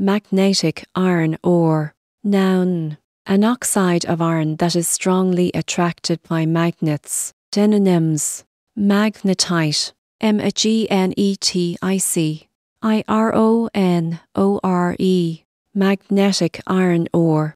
magnetic iron ore. Noun, an oxide of iron that is strongly attracted by magnets. Synonyms, magnetite, M A G N E T I C, I R O N O R E, magnetic iron ore.